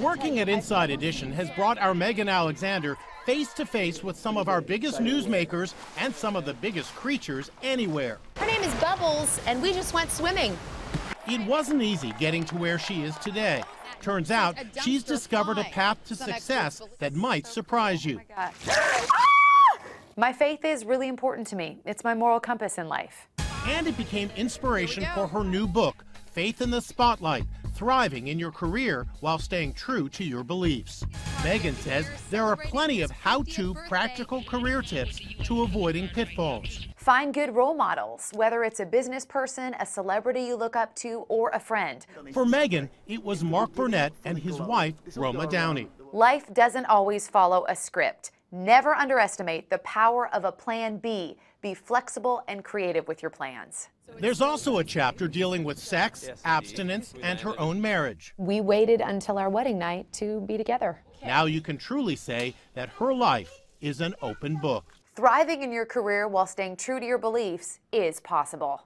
Working at Inside Edition has brought our Megan Alexander face to face with some of our biggest newsmakers and some of the biggest creatures anywhere. Her name is Bubbles, and we just went swimming. It wasn't easy getting to where she is today. Turns out she's discovered a path to success that might surprise you. Ah! My faith is really important to me. It's my moral compass in life. And it became inspiration for her new book, Faith in the Spotlight Thriving in Your Career While Staying True to Your Beliefs. Megan says there are plenty of how to practical career tips to avoiding pitfalls. Find good role models, whether it's a business person, a celebrity you look up to, or a friend. For Megan, it was Mark Burnett and his wife, Roma Downey. Life doesn't always follow a script. Never underestimate the power of a plan B. Be flexible and creative with your plans. There's also a chapter dealing with sex, abstinence, and her own marriage. We waited until our wedding night to be together. Now you can truly say that her life is an open book. Thriving in your career while staying true to your beliefs is possible.